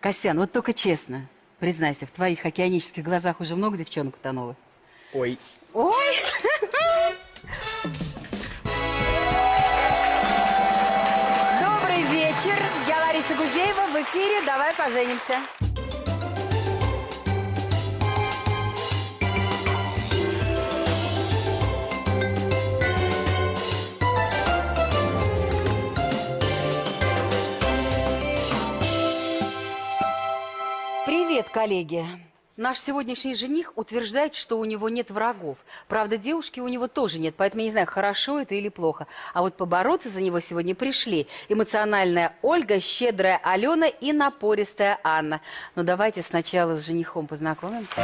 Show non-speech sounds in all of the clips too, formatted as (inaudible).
Костян, вот только честно, признайся, в твоих океанических глазах уже много девчонок утонуло? Ой. Ой! Добрый вечер. Я Лариса Гузеева в эфире «Давай поженимся». Коллеги. Наш сегодняшний жених утверждает, что у него нет врагов. Правда, девушки у него тоже нет, поэтому я не знаю, хорошо это или плохо. А вот побороться за него сегодня пришли эмоциональная Ольга, щедрая Алена и напористая Анна. Но давайте сначала с женихом познакомимся.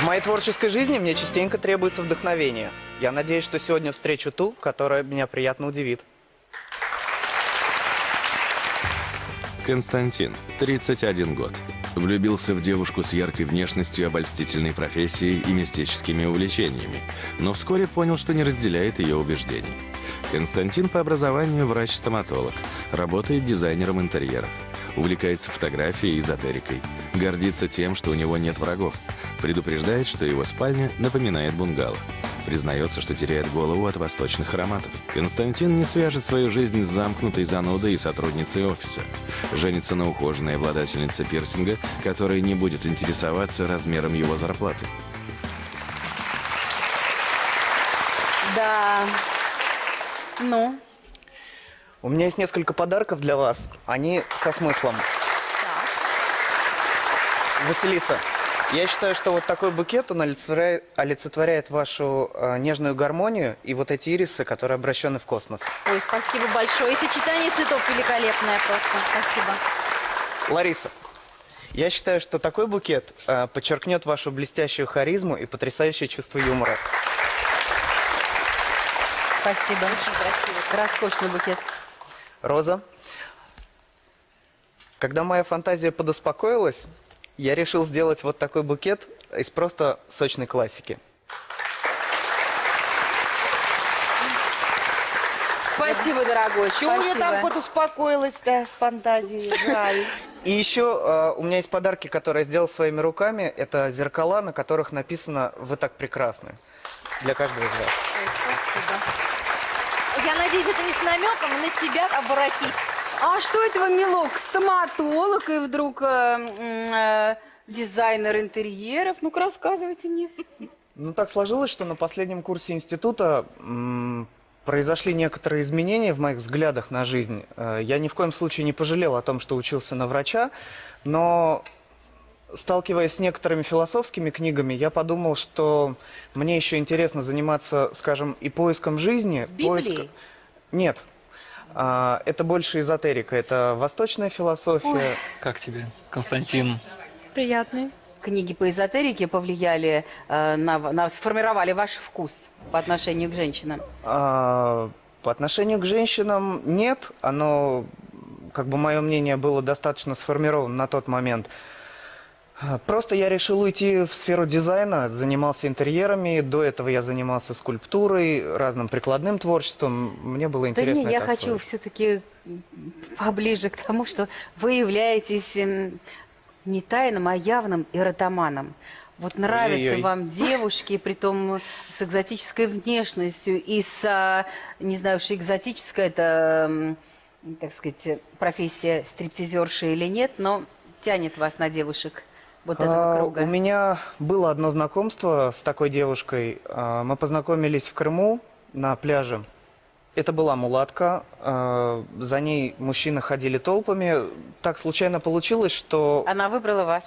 В моей творческой жизни мне частенько требуется вдохновение. Я надеюсь, что сегодня встречу ту, которая меня приятно удивит. Константин, 31 год. Влюбился в девушку с яркой внешностью, обольстительной профессией и мистическими увлечениями, но вскоре понял, что не разделяет ее убеждений. Константин по образованию врач-стоматолог, работает дизайнером интерьеров, увлекается фотографией и эзотерикой, гордится тем, что у него нет врагов, предупреждает, что его спальня напоминает бунгало. Признается, что теряет голову от восточных ароматов. Константин не свяжет свою жизнь с замкнутой занудой и сотрудницей офиса. Женится на ухоженной обладательнице пирсинга, которая не будет интересоваться размером его зарплаты. Да. Ну, У меня есть несколько подарков для вас. Они со смыслом. Василиса, я считаю, что вот такой букет, он олицетворяет, олицетворяет вашу э, нежную гармонию и вот эти ирисы, которые обращены в космос. Ой, спасибо большое. И сочетание цветов великолепное просто. Спасибо. Лариса, я считаю, что такой букет э, подчеркнет вашу блестящую харизму и потрясающее чувство юмора. спасибо. Роскошный букет. Роза, когда моя фантазия подуспокоилась, я решил сделать вот такой букет из просто сочной классики. Спасибо, дорогой. Чего спасибо. там подуспокоилась-то с фантазией? Жаль. И еще э, у меня есть подарки, которые я сделал своими руками. Это зеркала, на которых написано «Вы так прекрасны». Для каждого из вас. Я надеюсь, это не с намеком, на себя обратись. А что этого, милок? Стоматолог и вдруг э, э, дизайнер интерьеров? Ну-ка, рассказывайте мне. Ну, так сложилось, что на последнем курсе института м, произошли некоторые изменения в моих взглядах на жизнь. Э, Я ни в коем случае не пожалел о том, что учился на врача, но сталкиваясь с некоторыми философскими книгами, я подумал, что мне еще интересно заниматься, скажем, и поиском жизни. С Библией? поиск- Нет. А, Это больше эзотерика, это восточная философия. Как тебе, Константин? Приятный. Книги по эзотерике повлияли э, на, на- сформировали ваш вкус по отношению к женщинам. А, По отношению к женщинам нет, оно, как бы мое мнение, было достаточно сформировано на тот момент. Просто я решил уйти в сферу дизайна, занимался интерьерами, до этого я занимался скульптурой, разным прикладным творчеством. Мне было Да интересно не, я это хочу все-таки поближе к тому, что вы являетесь эм, не тайным, а явным эротоманом. Вот нравятся Ой-ой-ой. вам девушки, (laughs) притом с экзотической внешностью и с, а, не знаю, уж экзотическая это, м, так сказать, профессия стриптизерши или нет, но тянет вас на девушек вот этого А, круга. У меня было одно знакомство с такой девушкой. А, Мы познакомились в Крыму на пляже. Это была мулатка. а, За ней мужчины ходили толпами. Так случайно получилось, что... Она выбрала вас.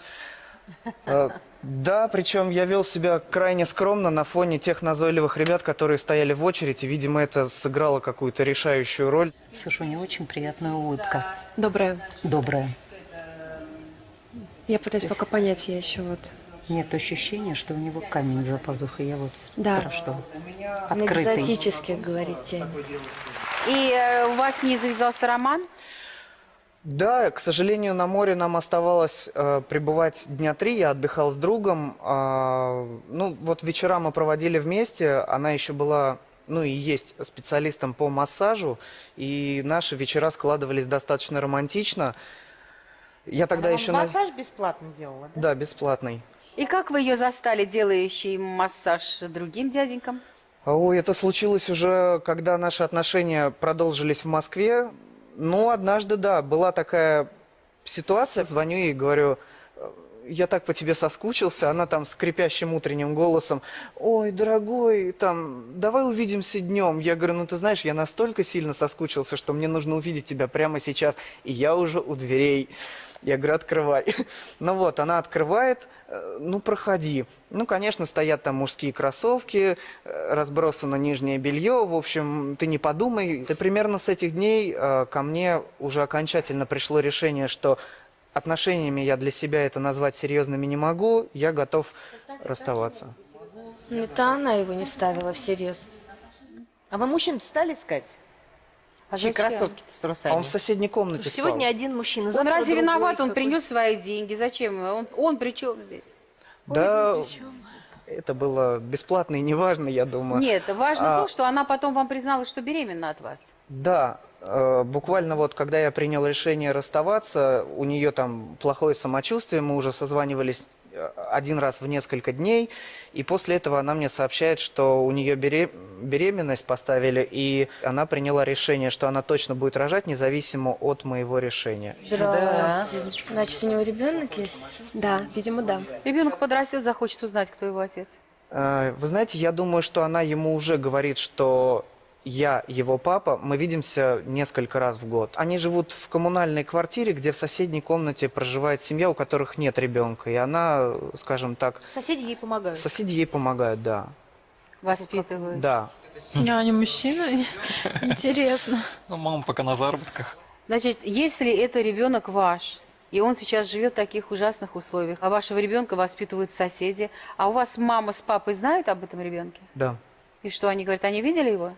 Да, причем я вел себя крайне скромно на фоне тех назойливых ребят, которые стояли в очереди. Видимо, это сыграло какую-то решающую роль. Слушай, у него очень приятная улыбка. Доброе. Добрая. Я пытаюсь пока понять, я еще вот... Нет ощущения, что у него камень за пазухой. Я вот Да. про что. На Открытый. экзотически, говорит тень. И э, у вас не завязался роман? Да, к сожалению, на море нам оставалось э, пребывать дня три. Я отдыхал с другом. А, ну, вот вечера мы проводили вместе. Она еще была ну и есть специалистом по массажу, и наши вечера складывались достаточно романтично. Я тогда Она вам еще... на- массаж бесплатно делала, да? Да, бесплатный. И как вы ее застали, делающей массаж другим дяденькам? Ой, это случилось уже, когда наши отношения продолжились в Москве. Ну, однажды, да, была такая ситуация. Звоню ей и говорю, «Э, я так по тебе соскучился. Она там скрипящим утренним голосом, ой, дорогой, там, давай увидимся днем. Я говорю, ну ты знаешь, я настолько сильно соскучился, что мне нужно увидеть тебя прямо сейчас. И я уже у дверей. Я говорю, открывай. (laughs) Ну вот, она открывает, э, ну проходи. Ну, конечно, стоят там мужские кроссовки, э, разбросано нижнее белье. В общем, ты не подумай. Ты примерно с этих дней э, ко мне уже окончательно пришло решение, что отношениями я для себя это назвать серьезными не могу. Я готов расставаться. Ну, это она его не ставила всерьез. А вы мужчин стали искать? А Чьи зачем? кроссовки-то с А трусами? он в соседней комнате Сегодня спал. один мужчина, Он разве другой виноват? Он принес свои деньги. Зачем? Он, он при чем здесь? Да, это было бесплатно и неважно, я думаю. Нет, важно А- то, что она потом вам призналась, что беременна от вас. Да, э, буквально вот когда я принял решение расставаться, у нее там плохое самочувствие, мы уже созванивались один раз в несколько дней, и после этого она мне сообщает, что у нее бере- беременность поставили, и она приняла решение, что она точно будет рожать, независимо от моего решения. Здравствуйте. Значит, у него ребенок есть? Да, видимо, да. Ребенок подрастет, захочет узнать, кто его отец. Э, Вы знаете, я думаю, что она ему уже говорит, что я его папа, мы видимся несколько раз в год. Они живут в коммунальной квартире, где в соседней комнате проживает семья, у которых нет ребенка. И она, скажем так, Соседи ей помогают. соседи ей помогают, да. Воспитывают. Да. Я не мужчина. (laughs) Интересно. Ну, мама пока на заработках. Значит, если это ребенок ваш, и он сейчас живет в таких ужасных условиях, а вашего ребенка воспитывают соседи, а у вас мама с папой знают об этом ребенке? Да. И что они говорят, они видели его?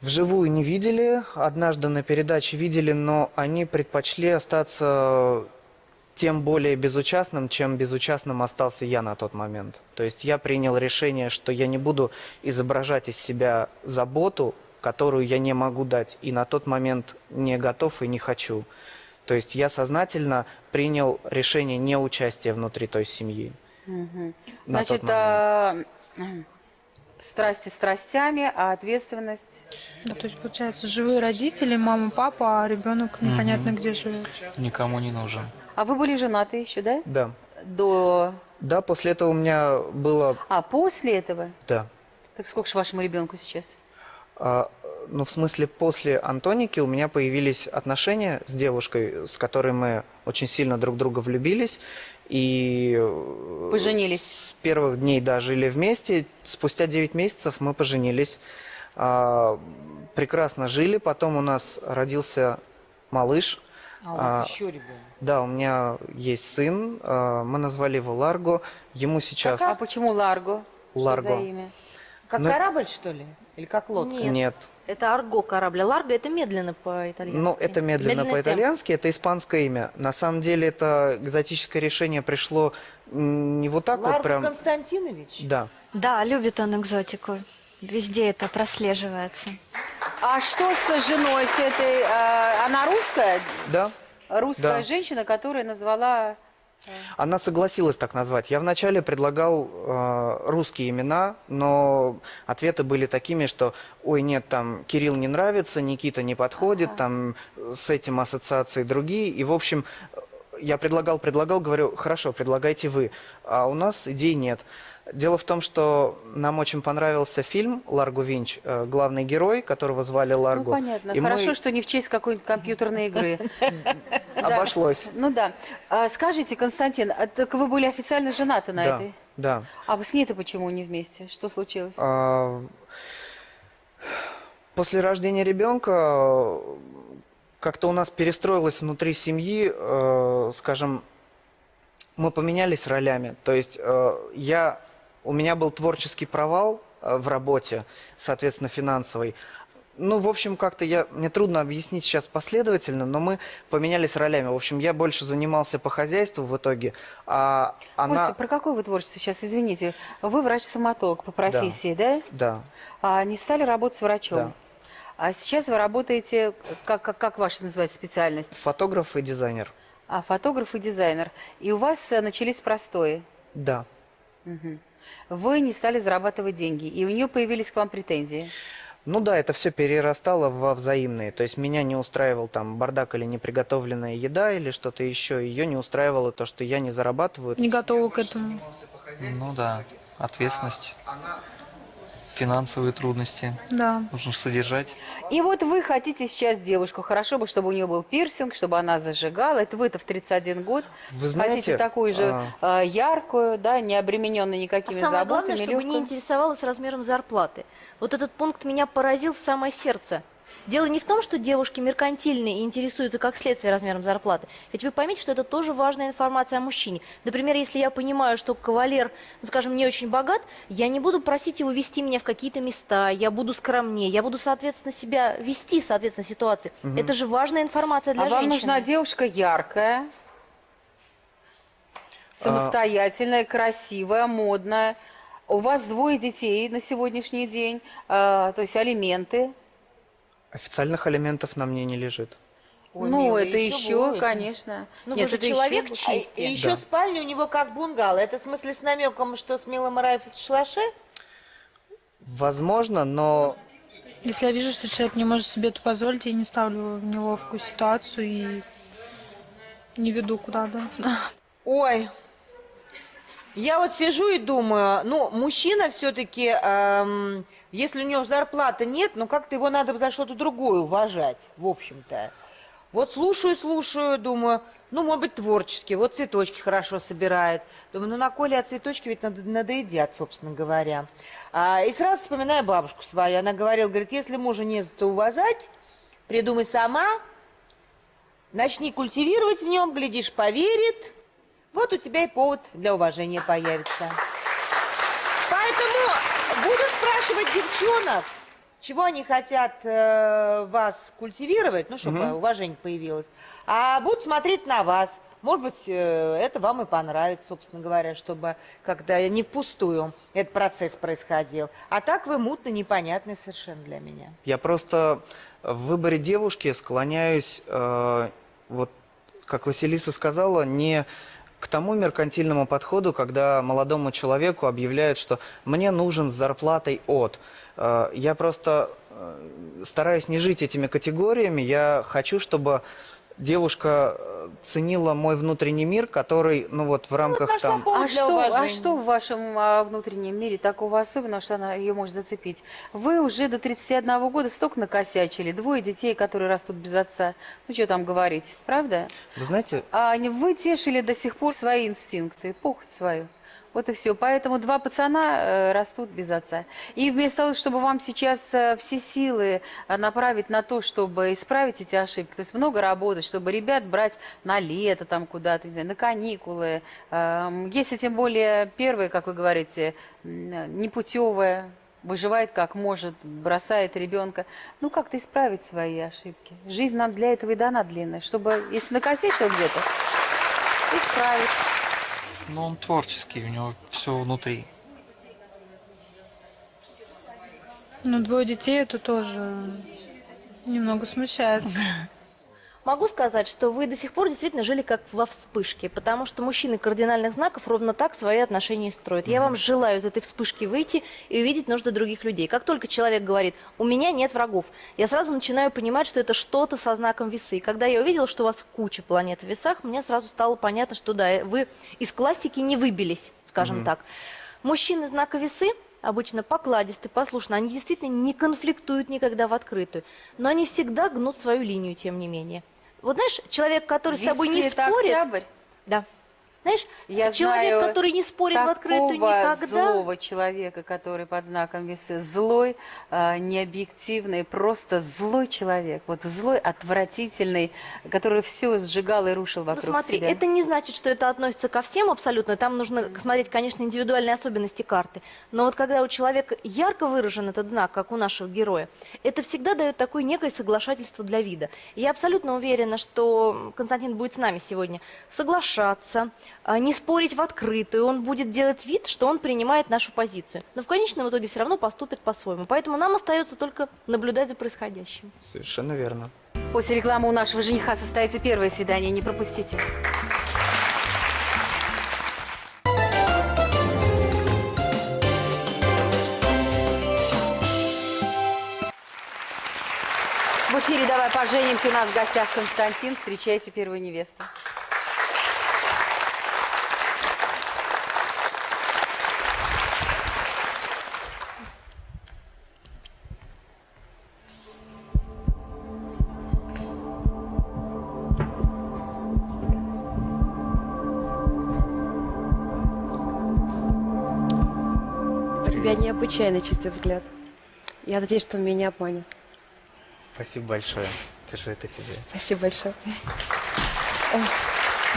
Вживую не видели, однажды на передаче видели, но они предпочли остаться тем более безучастным, чем безучастным остался я на тот момент. То есть я принял решение, что я не буду изображать из себя заботу, которую я не могу дать, и на тот момент не готов и не хочу. То есть я сознательно принял решение не участия внутри той семьи. На Значит, а, страсти страстями, а ответственность... Ну, то есть, получается, живые родители, мама, папа, а ребенок непонятно где живет. Никому не нужен. А вы были женаты еще, да? Да. До... Да, после этого у меня было... А после этого? Да. Так сколько же вашему ребенку сейчас? А, ну, в смысле, после Антоники у меня появились отношения с девушкой, с которой мы очень сильно друг в друга влюбились. И э, Поженились. с первых дней, да, жили вместе. Спустя 9 месяцев мы поженились. А, прекрасно жили. Потом у нас родился малыш. А у вас А, еще ребенок. Да, у меня есть сын. а, мы назвали его Ларго. Ему сейчас... А почему Ларго? Что Ларго. за имя? Как ну- корабль, что ли? Или как лодка? Нет. Нет. Это арго корабля. Ларго это медленно по-итальянски. Ну, это медленно по-итальянски, это испанское имя. На самом деле это экзотическое решение пришло не вот так Ларго вот прям. Константинович? Да. Да, любит он экзотику. Везде это прослеживается. А что с женой, с этой... а, она русская? Да. Русская Да. женщина, которая назвала... Она согласилась так назвать. Я вначале предлагал э, русские имена, но ответы были такими, что ой, нет, там Кирилл не нравится, Никита не подходит, там с этим ассоциации другие. И, в общем, я предлагал, предлагал, говорю, хорошо, предлагайте вы. А у нас идей нет. Дело в том, что нам очень понравился фильм «Ларго Винч», э, главный герой, которого звали Ларго. Ну, понятно. И мы- Хорошо, что не в честь какой-нибудь компьютерной игры. (laughs) Обошлось. Ну да. А, скажите, Константин, а так вы были официально женаты на этой? да. А вы с ней-то почему не вместе? Что случилось? А, После рождения ребенка э, как-то у нас перестроилось внутри семьи, э, скажем, мы поменялись ролями. То есть э, я, у меня был творческий провал э, в работе, соответственно, финансовый. Ну, в общем, как-то я, мне трудно объяснить сейчас последовательно, но мы поменялись ролями. В общем, я больше занимался по хозяйству в итоге, а она... Костя, про какое вы творчество сейчас, извините? Вы врач-стоматолог по профессии, да? Да, А не стали работать врачом? Да. А сейчас вы работаете, как, как, как ваша называется специальность? фотограф и дизайнер. А, фотограф и дизайнер. И у вас э, начались простои. Да. Вы не стали зарабатывать деньги, и у нее появились к вам претензии. Ну да, это все перерастало во взаимные. То есть меня не устраивал там бардак или неприготовленная еда или что-то еще. Ее не устраивало то, что я не зарабатываю. Не готова к этому. Ну да, ответственность, финансовые трудности. Да. Нужно же содержать. И вот вы хотите сейчас девушку. Хорошо бы, чтобы у нее был пирсинг, чтобы она зажигала. Это вы-то в 31 год. Вы знаете, хотите такую же э, яркую, да, не обремененную А никакими самое заботами. главное, чтобы не легкую. интересовалась размером зарплаты. Вот этот пункт меня поразил в самое сердце. Дело не в том, что девушки меркантильные и интересуются как следствие размером зарплаты. Ведь вы поймите, что это тоже важная информация о мужчине. Например, если я понимаю, что кавалер, ну, скажем, не очень богат, я не буду просить его вести меня в какие-то места, я буду скромнее, я буду, соответственно, себя вести, соответственно, ситуации. Это же важная информация для а вам женщины. нужна девушка яркая, самостоятельная, красивая, модная. У вас двое детей на сегодняшний день, э, то есть алименты. Официальных алиментов на мне не лежит. Ой, ну, милый, это еще еще, конечно. Ну, Нет, вы же это еще человек будет. А чисти. и еще Да. спальня у него как бунгало. Это в смысле с намеком, что Смила Мараев в шалаше? Возможно, но Если я вижу, что человек не может себе это позволить, я не ставлю в неловкую ситуацию и не веду куда-то. (laughs) Ой, я вот сижу и думаю, ну, мужчина все-таки, если у него зарплаты нет, ну, как-то его надо за что-то другое уважать, в общем-то. Вот слушаю, слушаю, думаю, ну, может быть, творческий, вот цветочки хорошо собирает. Думаю, ну, на Коле от цветочки ведь надо, надоедят, собственно говоря. А, и сразу вспоминаю бабушку свою. Она говорила, говорит, если мужа не за что уважать, придумай сама, начни культивировать в нем, глядишь, поверит, вот у тебя и повод для уважения появится. Поэтому буду спрашивать девчонок, чего они хотят э, вас культивировать, ну, чтобы уважение появилось. А будут смотреть на вас. Может быть, э, это вам и понравится, собственно говоря, чтобы когда не впустую этот процесс происходил. А так вы мутно, непонятный совершенно для меня. я просто в выборе девушки склоняюсь, э, вот как Василиса сказала, не к тому меркантильному подходу, когда молодому человеку объявляют, что мне нужен с зарплатой от. Э, Я просто э, стараюсь не жить этими категориями. Я хочу, чтобы девушка э, ценила мой внутренний мир, который, ну вот в рамках нашла там... А что, а что в вашем а, внутреннем мире такого особенного, что она ее может зацепить? Вы уже до 31 года столько накосячили, двое детей, которые растут без отца. Ну, что там говорить, правда? Вы знаете, А не- вы тешили до сих пор свои инстинкты, похоть свою. Вот и все. Поэтому два пацана э, растут без отца. И вместо того, чтобы вам сейчас э, все силы э, направить на то, чтобы исправить эти ошибки, то есть много работать, чтобы ребят брать на лето там куда-то, на каникулы. Эм, Если тем более первые, как вы говорите, непутевая, выживает как может, бросает ребенка. Ну, как-то исправить свои ошибки. Жизнь нам для этого и дана длинная, чтобы, если накосячил где-то, исправить. Но он творческий, у него все внутри. Ну, двое детей это тоже немного смущает. (laughs) Могу сказать, что вы до сих пор действительно жили как во вспышке, потому что мужчины кардинальных знаков ровно так свои отношения строят. Я вам желаю из этой вспышки выйти и увидеть нужды других людей. Как только человек говорит, у меня нет врагов, я сразу начинаю понимать, что это что-то со знаком весы. И когда я увидела, что у вас куча планет в весах, мне сразу стало понятно, что да, вы из классики не выбились, скажем так. Мужчины знака весы обычно покладисты, послушны, они действительно не конфликтуют никогда в открытую, но они всегда гнут свою линию, тем не менее. Вот знаешь, человек, который с тобой не это спорит... октябрь. Да. Знаешь, Я человек, знаю который не спорит в открытую никогда. злого человека, который под знаком весы. Злой, э, необъективный, просто злой человек. Вот злой, отвратительный, который все сжигал и рушил Ну вокруг смотри, себя. это не значит, что это относится ко всем абсолютно. Там нужно смотреть, конечно, индивидуальные особенности карты. Но вот когда у человека ярко выражен этот знак, как у нашего героя, это всегда дает такое некое соглашательство для вида. Я абсолютно уверена, что Константин будет с нами сегодня соглашаться, не спорить в открытую. Он будет делать вид, что он принимает нашу позицию. Но в конечном итоге все равно поступит по-своему. Поэтому нам остается только наблюдать за происходящим. Совершенно верно. После рекламы у нашего жениха состоится первое свидание, не пропустите. В эфире «Давай поженимся» у нас в гостях Константин. Встречайте первую невесту. Необычайно чистый взгляд. Я надеюсь, что он меня не обманет. Спасибо большое. Это же это тебе. Спасибо большое.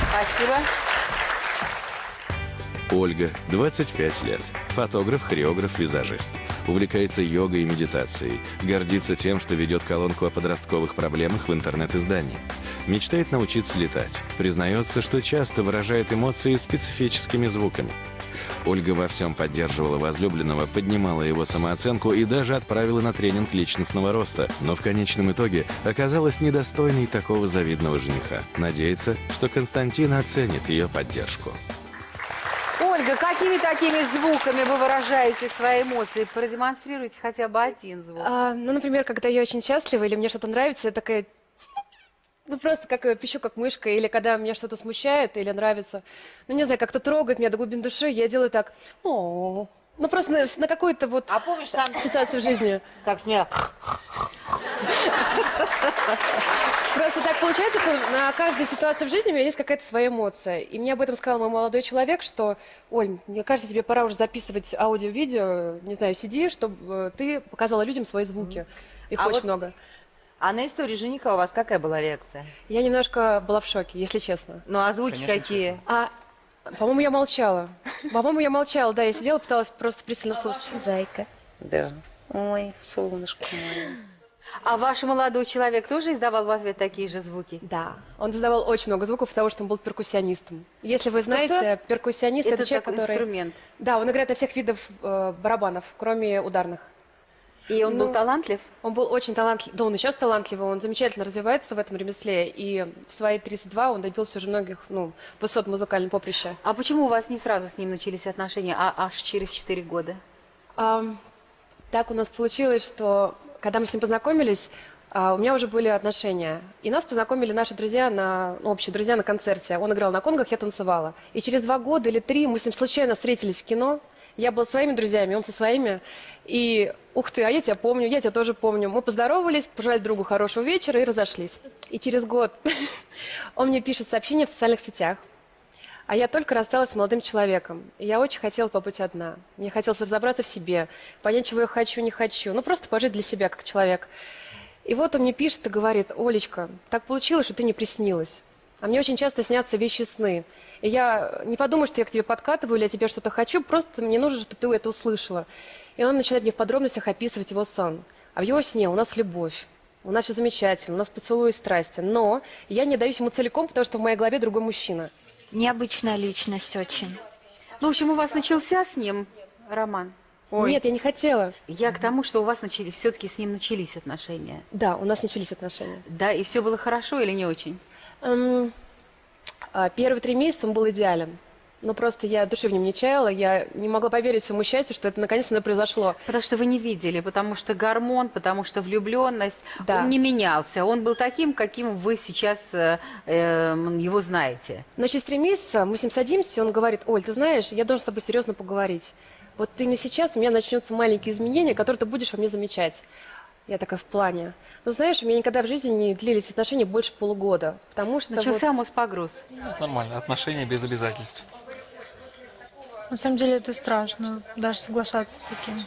Спасибо. Ольга, 25 лет. Фотограф, хореограф, визажист. Увлекается йогой и медитацией. Гордится тем, что ведет колонку о подростковых проблемах в интернет-издании. Мечтает научиться летать. Признается, что часто выражает эмоции специфическими звуками. Ольга во всем поддерживала возлюбленного, поднимала его самооценку и даже отправила на тренинг личностного роста, но в конечном итоге оказалась недостойной такого завидного жениха. Надеется, что Константин оценит ее поддержку. Ольга, какими такими звуками вы выражаете свои эмоции? Продемонстрируйте хотя бы один звук. А, ну, например, когда я очень счастлива или мне что-то нравится, я такая... Ну, просто как э, пищу, как мышка, или когда меня что-то смущает или нравится, ну, не знаю, как-то трогает меня до глубины души, я делаю так, о ну, просто на, на какую-то вот А помнишь, сам ассоциацию в жизни. как смех? Просто так получается, что на каждую ситуацию в жизни у меня есть какая-то своя эмоция. И мне об этом сказал мой молодой человек, что, Оль, мне кажется, тебе пора уже записывать аудио-видео, не знаю, сиди, чтобы ты показала людям свои звуки. Их А очень вот- много. А на истории жениха у вас какая была реакция? Я немножко была в шоке, если честно. Ну, а звуки Конечно, какие? А, по-моему, я молчала. По-моему, я молчала, да, я сидела, пыталась просто пристально слушать. Зайка. Да. Ой, солнышко мое. А ваш молодой человек тоже издавал в ответ такие же звуки? Да, он издавал очень много звуков, потому что он был перкуссионистом. Если вы знаете, перкуссионист это, Это человек, который... инструмент. Да, он играет на всех видах э, барабанов, кроме ударных. И он был Ну, талантлив? Он был очень талантлив, да, он и сейчас талантливый, он замечательно развивается в этом ремесле, и в свои 32 он добился уже многих ну, высот музыкального поприща. А почему у вас не сразу с ним начались отношения, а аж через 4 года? Ам, так у нас получилось, что когда мы с ним познакомились, а, у меня уже были отношения. И нас познакомили наши друзья, на, ну, общие друзья на концерте. Он играл на конгах, я танцевала. И через два года или три мы с ним случайно встретились в кино. Я была со своими друзьями, он со своими. И ух ты, а я тебя помню, я тебя тоже помню. Мы поздоровались, пожелали другу хорошего вечера и разошлись. И через год (laughs) он мне пишет сообщение в социальных сетях. А я только рассталась с молодым человеком. И я очень хотела побыть одна. Мне хотелось разобраться в себе, понять, чего я хочу, не хочу. Ну, просто пожить для себя, как человек. И вот он мне пишет и говорит, Олечка, так получилось, что ты не приснилась. А мне очень часто снятся вещи сны. И я не подумаю, что я к тебе подкатываю или я тебе что-то хочу, просто мне нужно, чтобы ты это услышала. И он начинает мне в подробностях описывать его сон. А в его сне у нас любовь. У нас все замечательно, у нас поцелуи и страсти. Но я не даюсь ему целиком, потому что в моей голове другой мужчина. Необычная личность очень. Ну, в общем, у вас начался с ним роман? Нет, я не хотела. Я к тому, что у вас начали, все-таки с ним начались отношения. Да, у нас начались отношения. Да, и все было хорошо или не очень? Эм, а, Первые три месяца он был идеален. Но просто я души в нем не чаяла, я не могла поверить своему счастью, что это наконец-то произошло. Потому что вы не видели, потому что гормон, потому что влюбленность, Да. он не менялся. Он был таким, каким вы сейчас э, э, его знаете. Но через три месяца мы с ним садимся, и он говорит, Оль, ты знаешь, я должен с тобой серьезно поговорить. Вот именно сейчас у меня начнутся маленькие изменения, которые ты будешь во мне замечать. Я такая в плане. Ну, знаешь, у меня никогда в жизни не длились отношения больше полугода. Потому что Начался вот- муспогруз. Нормально, отношения без обязательств. На самом деле это страшно, даже соглашаться с таким.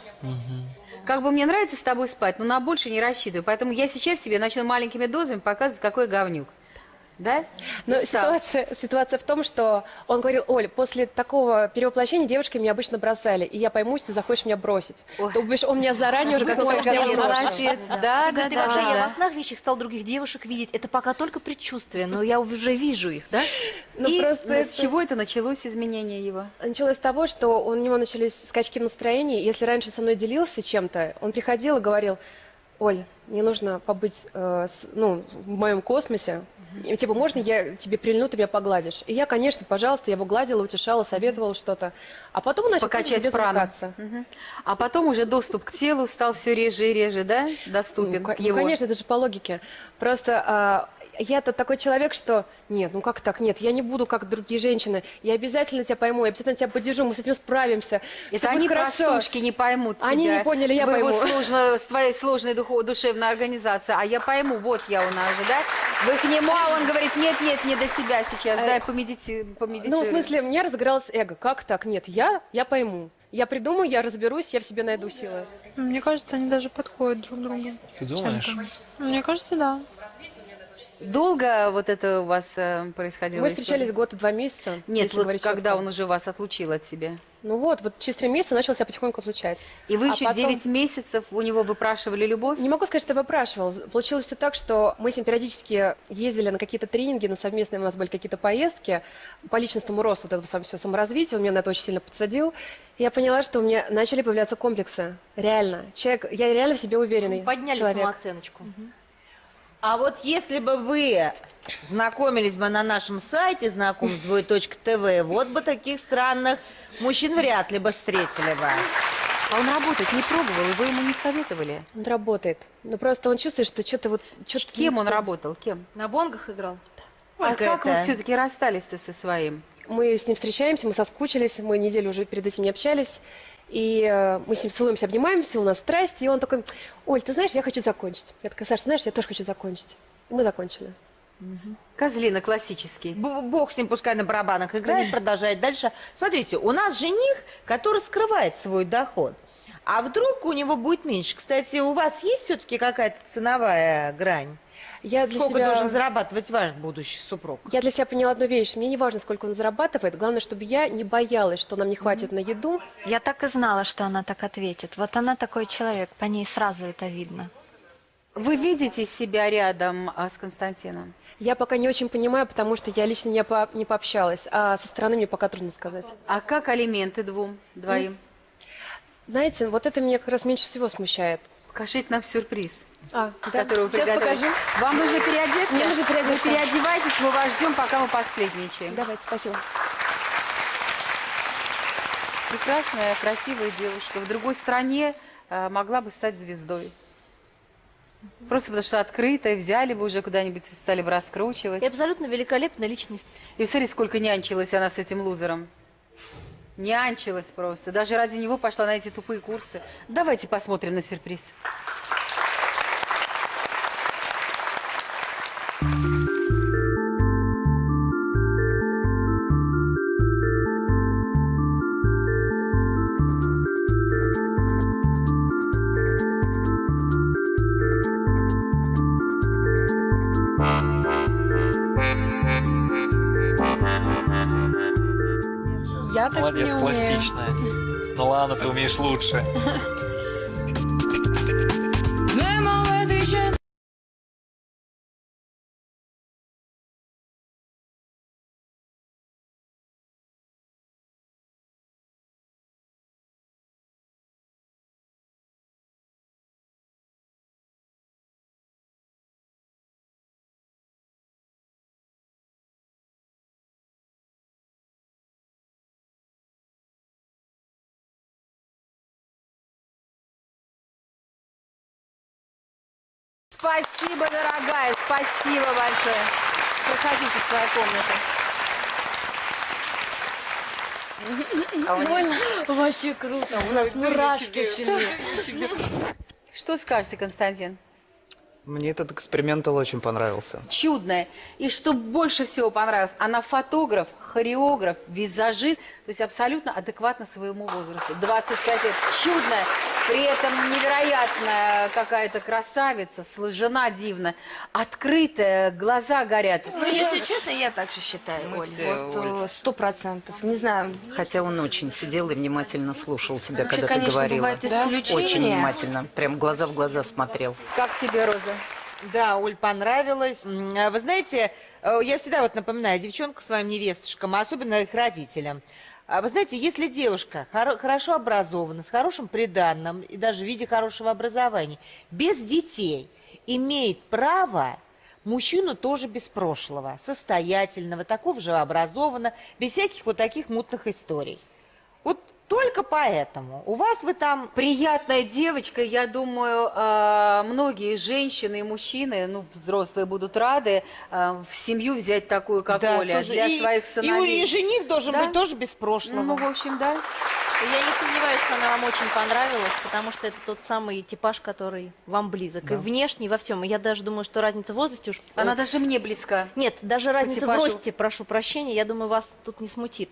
Как бы мне нравится с тобой спать, но на больше не рассчитываю. Поэтому я сейчас тебе начну маленькими дозами показывать, какой говнюк. Да? Но ситуация, ситуация в том, что он говорил, Оль, после такого перевоплощения девушки меня обычно бросали, и я пойму, если ты захочешь меня бросить. Ой. То бишь он меня заранее уже готовился, Ой, что я ты его брошу. молодец. Да, да, говорит, и да, вообще, да, я во снах вещих стал других девушек видеть. Это пока только предчувствие, но я уже вижу их, да? Ну, И просто с чего это началось, изменение его? Началось с того, что у него начались скачки настроения. Если раньше со мной делился чем-то, он приходил и говорил, Оль, мне нужно побыть э, с- ну, в моем космосе. И, Типа, можно я тебе прильну, ты меня погладишь? И я, конечно, пожалуйста, я его гладила, утешала, советовала что-то. А потом он начал Покачать замыкаться. Мгм. А потом уже доступ к телу стал все реже и реже, да? Доступен Ну, ну, его. конечно, это же по логике. Просто а, я-то такой человек, что нет, ну как так, нет, я не буду как другие женщины. Я обязательно тебя пойму, я обязательно тебя поддержу, мы с этим справимся. Это они хорошо. простушки не поймут Они тебя. не поняли, я пойму. сложного- с твоей сложной духо- душевной организации. А я пойму, вот я у нас же, да? Вы к нему, а он говорит, нет, нет, не до тебя сейчас, дай помедити, помедитируй. Ну, в смысле, у меня разыгралось эго. Как так? Нет, я, я пойму. Я придумаю, я разберусь, я в себе найду силы. Мне кажется, они даже подходят друг другу. Ты думаешь? Мне кажется, да. Долго вот это у вас э, происходило? Мы встречались год и два месяца. Нет, если вот говорить когда он уже вас отлучил от себя. Ну вот, вот через три месяца начал себя потихоньку отлучать. И вы А еще потом- 9 месяцев у него выпрашивали любовь? Не могу сказать, что выпрашивал. Получилось все так, что мы с ним периодически ездили на какие-то тренинги, на совместные у нас были какие-то поездки по личностному росту, вот это сам, все саморазвитие, он меня на это очень сильно подсадил. Я поняла, что у меня начали появляться комплексы. Реально. Человек, я реально в себе уверенный Подняли человек. самооценочку. А вот если бы вы знакомились бы на нашем сайте знакомств ТВ, вот бы таких странных мужчин вряд ли бы встретили бы. А он работать не пробовал, и вы ему не советовали? Он работает. Ну просто он чувствует, что что-то вот... Что-то Кем он работал? Кем? На бонгах играл? А Ольга, как вы это- все-таки расстались-то со своим? Мы с ним встречаемся, мы соскучились, мы неделю уже перед этим не общались. И э, мы с ним целуемся, обнимаемся, у нас страсть. И он такой, Оль, ты знаешь, я хочу закончить. Я такая, Саша, знаешь, я тоже хочу закончить. И мы закончили. Козлина классический. Б- Бог с ним, пускай на барабанах играет, продолжает дальше. Смотрите, у нас жених, который скрывает свой доход. А вдруг у него будет меньше? Кстати, у вас есть все-таки какая-то ценовая грань? Я для Сколько себя... должен зарабатывать ваш будущий супруг? Я для себя поняла одну вещь. Мне не важно, сколько он зарабатывает. Главное, чтобы я не боялась, что нам не хватит на еду. Я так и знала, что она так ответит. Вот она такой человек, по ней сразу это видно. Вы видите себя рядом а, с Константином? Я пока не очень понимаю, потому что я лично не, по- не пообщалась. А со стороны мне пока трудно сказать. А как алименты двум, двоим? Знаете, вот это меня как раз меньше всего смущает. Покажите нам сюрприз, А, который вы Сейчас покажу. Вам нужно переодеться? Мне нужно переодеться. Вы переодевайтесь, мы вас ждем, пока мы посплетничаем. Давайте, спасибо. Прекрасная, красивая девушка. В другой стране э, могла бы стать звездой. Просто потому что открытая, взяли бы уже куда-нибудь, стали бы раскручивать. И абсолютно великолепная личность. И смотри, сколько нянчилась она с этим лузером. Нянчилась просто. Даже ради него пошла на эти тупые курсы. Давайте посмотрим на сюрприз. Я умею. пластичная. Ну ладно, ты умеешь лучше. (laughs) Спасибо, дорогая, спасибо большое. Проходите в свою комнату. Вообще круто. У нас мурашки в Что скажете, Константин? Мне этот экспериментал очень понравился. чудная. И что больше всего понравилось, она фотограф, хореограф, визажист, то есть абсолютно адекватно своему возрасту. 25 лет. Чудная. При этом невероятная какая-то красавица, сл- жена дивная, открытая, глаза горят. Ну, если честно, я так же считаю, Мы Оль. все, вот э, сто процентов. Не знаю. Хотя он очень сидел и внимательно слушал тебя, Вообще, когда конечно, ты говорила. бывают исключения. Очень внимательно. Прям глаза в глаза смотрел. Как тебе, Роза? Да, Оль, понравилось. А Вы знаете, э, я всегда вот напоминаю девчонкам своим невестушкам, а особенно их родителям. А Вы знаете, если девушка хоро- хорошо образована, с хорошим приданным и даже в виде хорошего образования, без детей, имеет право мужчину тоже без прошлого, состоятельного, такого же образованного, без всяких вот таких мутных историй. Вот только поэтому. У вас вы там Приятная девочка, я думаю, э, многие женщины и мужчины, ну, взрослые будут рады э, в семью взять такую, как Да, Оля, тоже. для И- своих и у- сыновей. и жених должен Да? быть тоже без прошлого. Ну, в общем, да. Я не сомневаюсь, что она вам очень понравилась, потому что это тот самый типаж, который вам близок. И внешне, и во всем. И я даже думаю, что разница в возрасте уж... Она э, даже мне близка. Нет, даже разница в росте, прошу прощения, я думаю, вас тут не смутит.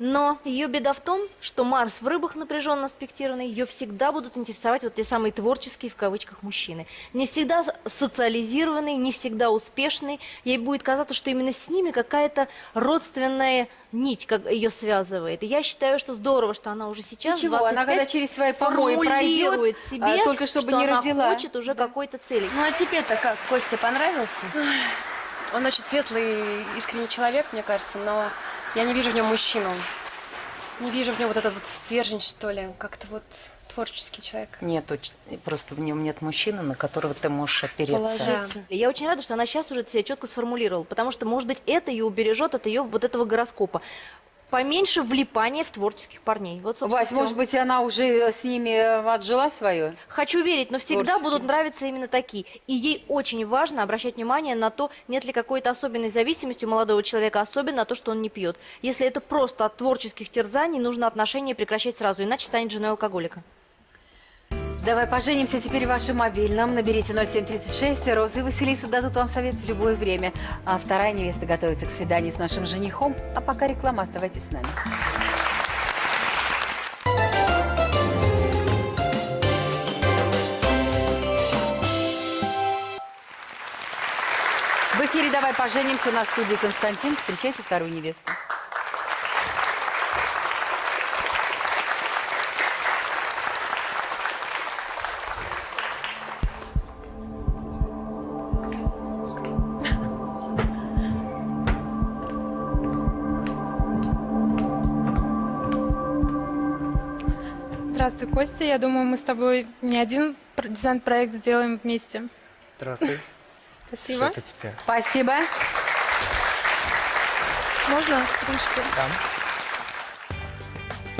Но ее беда в том, что Марс в рыбах напряженно аспектированный, ее всегда будут интересовать вот те самые творческие в кавычках мужчины. Не всегда социализированные, не всегда успешные. Ей будет казаться, что именно с ними какая-то родственная нить как ее связывает. И я считаю, что здорово, что она уже сейчас, Ничего, она 25, когда через свои помои пройдет, себе, а, только чтобы что не она родила. хочет уже какой-то цели. Ну, а тебе-то как? Костя понравился? Он очень светлый, искренний человек, мне кажется, но я не вижу в нем мужчину. Не вижу в нем вот этот вот стержень, что ли, как-то вот творческий человек. Нет, просто в нем нет мужчины, на которого ты можешь опереться. Положиться. Я очень рада, что она сейчас уже себя четко сформулировала, потому что, может быть, это ее убережет от ее вот этого гороскопа. Поменьше влипания в творческих парней. Вот, Вась, всё. может быть, она уже с ними э, отжила свое? Хочу верить, но всегда будут нравиться именно такие. И ей очень важно обращать внимание на то, нет ли какой-то особенной зависимости у молодого человека, особенно на то, что он не пьет. Если это просто от творческих терзаний, нужно отношения прекращать сразу, иначе станет женой алкоголика. Давай поженимся теперь в вашем мобильном. Наберите 0736. Роза и Василиса дадут вам совет в любое время. А вторая невеста готовится к свиданию с нашим женихом. А пока реклама. Оставайтесь с нами. В эфире «Давай поженимся» у нас в студии Константин. Встречайте вторую невесту. Костя. Я думаю, мы с тобой не один пр- дизайн-проект сделаем вместе. Здравствуй. (laughs) Спасибо. Это? Спасибо. Можно с ручкой?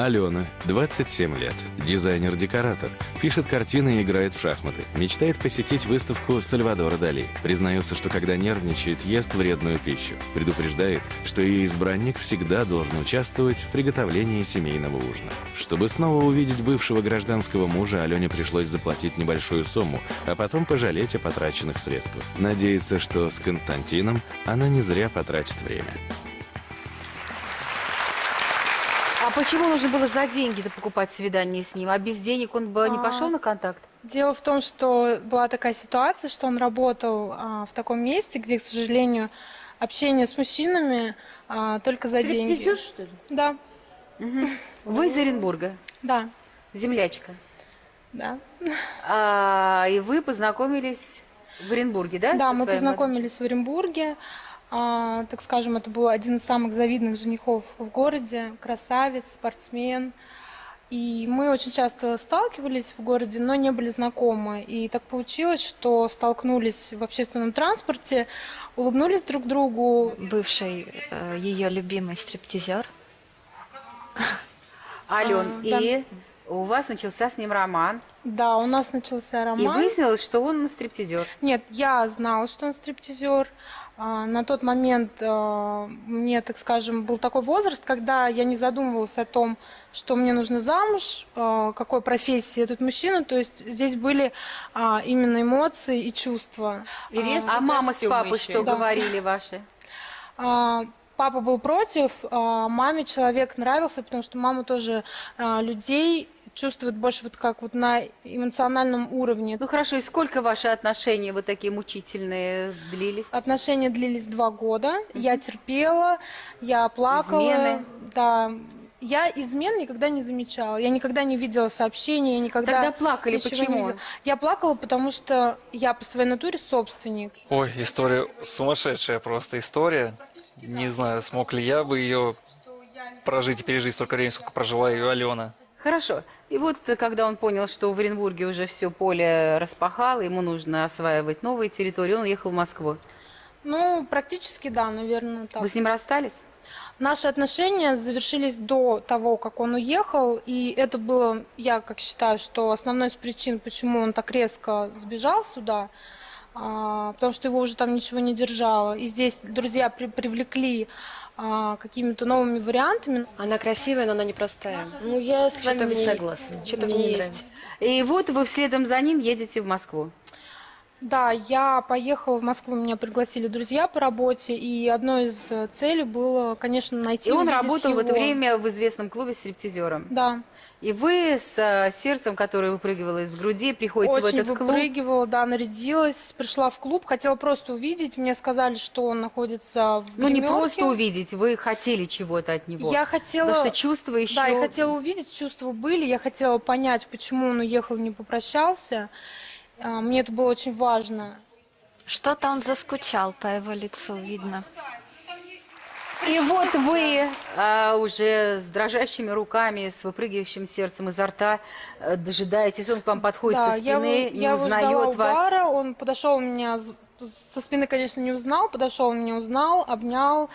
Алена, 27 лет, дизайнер-декоратор, пишет картины и играет в шахматы. Мечтает посетить выставку Сальвадора Дали. Признается, что когда нервничает, ест вредную пищу. Предупреждает, что ее избранник всегда должен участвовать в приготовлении семейного ужина. Чтобы снова увидеть бывшего гражданского мужа, Алене пришлось заплатить небольшую сумму, а потом пожалеть о потраченных средствах. Надеется, что с Константином она не зря потратит время. А почему нужно было за деньги покупать свидание с ним? А без денег он бы не А. пошел на контакт? Дело в том, что была такая ситуация, что он работал а, в таком месте, где, к сожалению, общение с мужчинами а, только за деньги. Стриптизер, что ли? Да, Вы из Оренбурга, да, землячка. да. А, и вы познакомились в Оренбурге, да? Да, мы познакомились в Оренбурге. А, так скажем, это был один из самых завидных женихов в городе. Красавец, спортсмен. И мы очень часто сталкивались в городе, но не были знакомы. И так получилось, что столкнулись в общественном транспорте, улыбнулись друг другу. Бывший э, ее любимый стриптизер. (laughs) Ален, А, да. и у вас начался с ним роман. Да, у нас начался роман. И выяснилось, что он стриптизер. Нет, я знала, что он стриптизер. А, На тот момент а, мне, так скажем, был такой возраст, когда я не задумывалась о том, что мне нужно замуж, а, какой профессии этот мужчина. То есть здесь были именно эмоции и чувства. А, а мама с папой еще. что Да. говорили ваши? Папа был против, маме человек нравился, потому что мама тоже людей чувствует больше вот как вот на эмоциональном уровне. Ну хорошо, и сколько ваши отношения вот такие мучительные длились? Отношения длились два года. Я терпела, я плакала. Измены? Да. Я измен никогда не замечала. Я никогда не видела сообщений, я никогда Тогда плакали, почему? Я плакала, потому что я по своей натуре собственник. Ой, история сумасшедшая просто история. Не знаю, смог ли я бы ее прожить и пережить столько времени, сколько прожила ее Алена. Хорошо. И вот э, когда он понял, что в Оренбурге уже все поле распахало, ему нужно осваивать новые территории, он уехал в Москву. Ну, практически да, наверное, так. Вы с ним расстались? Наши отношения завершились до того, как он уехал, и это было, я как считаю, что основной из причин, почему он так резко сбежал сюда, а, потому что его уже там ничего не держало. И здесь друзья при- привлекли а, какими-то новыми вариантами. Она красивая, но она непростая. Ну, я с вами Что-то в не ней- согласна. Что-то в Мне ней не есть. И вот вы следом за ним едете в Москву. Да, я поехала в Москву, меня пригласили друзья по работе, и одной из э, целей было, конечно, найти И он работал в это его. время в известном клубе стриптизером. Да. И вы с э, сердцем, которое выпрыгивало из груди, приходите в Очень этот клуб. выпрыгивала, да, нарядилась, пришла в клуб, хотела просто увидеть. Мне сказали, что он находится в Ну, не просто увидеть, вы хотели чего-то от него. Я хотела... Потому что чувства еще... Да, я хотела увидеть, чувства были, я хотела понять, почему он уехал, не попрощался. А, Мне это было очень важно. Что-то он заскучал по его лицу, видно. И вот вы а, уже с дрожащими руками, с выпрыгивающим сердцем изо рта э, дожидаетесь, он к вам подходит да, со я, его- спины, не я его ждала узнает у вас. бара, он подошел меня, со спины, конечно, не узнал, подошел меня узнал, обнял,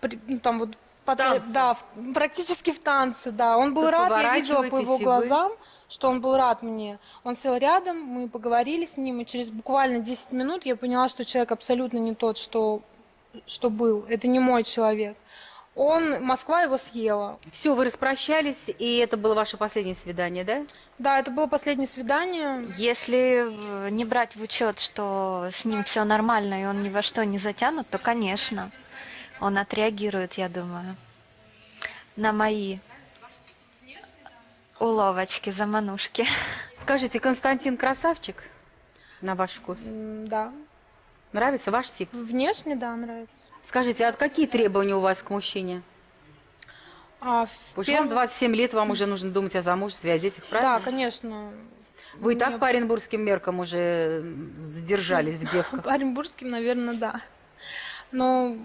при- ну, там вот под- танце. да, в- практически в танце, да. Он был Вы рад, я видела по его и глазам, что он был рад мне. Он сел рядом, мы поговорили с ним, и через буквально 10 минут я поняла, что человек абсолютно не тот, что, что был. Это не мой человек. Он, Москва его съела. Все, вы распрощались, и это было ваше последнее свидание, да? Да, это было последнее свидание. Если э, не брать в учет, что с ним все нормально и он ни во что не затянут, то, конечно, он отреагирует, я думаю, на мои уловочки, заманушки. Скажите, Константин красавчик на ваш вкус? Да. Нравится ваш тип? Внешне, да, нравится. Скажите, а какие требования у вас к мужчине? А в Почему перв- вам 27 лет, вам уже нужно думать о замужестве, о детях, правильно? Да, конечно. Вы и так Мне- по оренбургским меркам уже задержались в (laughs) девках. По оренбургским, наверное, да. Но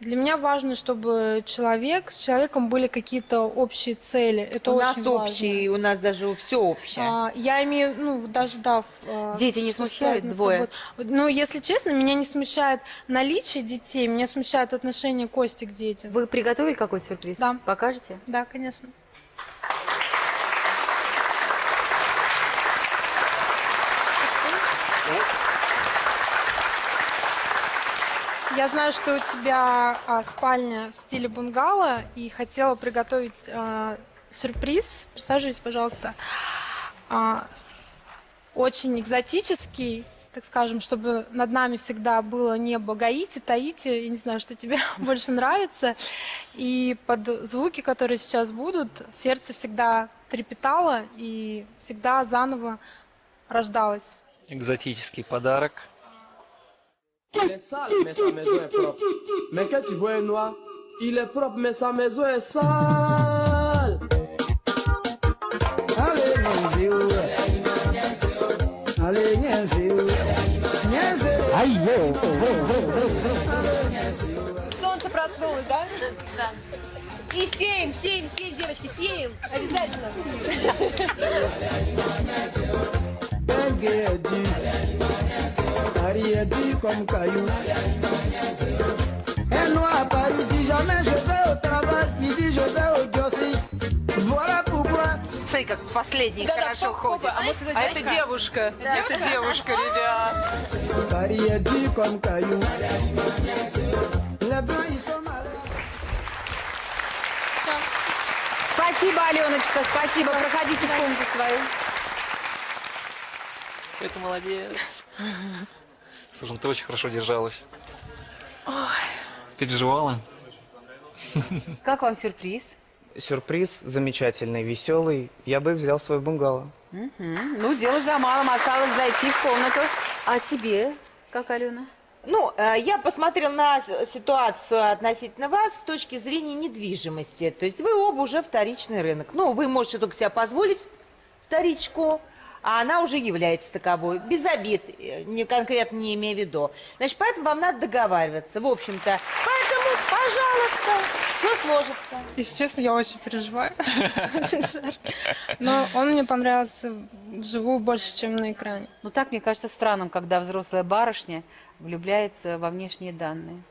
для меня важно, чтобы человек, с человеком были какие-то общие цели. Это у очень нас важно. общие, у нас даже все общее. А, я имею, ну, даже да. в, а, Дети не смущают? Двое? Ну, если честно, меня не смущает наличие детей, меня смущает отношение Кости к детям. Вы приготовили какой-то сюрприз? Да. Покажете? Да, конечно. Я знаю, что у тебя а, спальня в стиле бунгало, и хотела приготовить а, сюрприз. Присаживайся, пожалуйста. А, очень экзотический, так скажем, чтобы над нами всегда было небо Гаити, Таити. Я не знаю, что тебе (laughs) больше нравится. И под звуки, которые сейчас будут, сердце всегда трепетало и всегда заново рождалось. Экзотический подарок. Il est sale, mais sa maison est propre. Mais quand tu vois un noir, il est propre, mais sa maison est sale. Allez, Nyanzi, Allez, Nyanzi, Nyanzi. Aïe, Солнце проснулось, да? Да. И сеем, сеем, сеем, девочки, сеем. Обязательно. Bengue est dur. Paris est dur comme caillou. Un noir à Paris dit jamais je vais au travail. Il dit je vais au Diossi. Voilà pourquoi. Смотри, как последний Да-да, хорошо хопа, ходит. а может, это А это девушка? Да. Это девушка, ребят. Paris est dur comme caillou. Les blancs, ils sont malades. Спасибо, Аленочка, спасибо. Проходите в комнату свою. Это молодец. Слушай, ну ты очень хорошо держалась. Переживала? Как вам сюрприз? Сюрприз замечательный, веселый. Я бы взял свой бунгало. Мгм. Ну, дело за малым. Осталось зайти в комнату. А тебе, как, Алена? Ну, э, я посмотрел на ситуацию относительно вас с точки зрения недвижимости. То есть вы оба уже вторичный рынок. Ну, вы можете только себе позволить вторичку, а она уже является таковой. Без обид, не, конкретно не имея в виду. Значит, поэтому вам надо договариваться, в общем-то. Поэтому, пожалуйста, все сложится. Если честно, я очень переживаю. (laughs) Но он мне понравился вживую больше, чем на экране. Ну, так, мне кажется, странным, когда взрослая барышня влюбляется во внешние данные.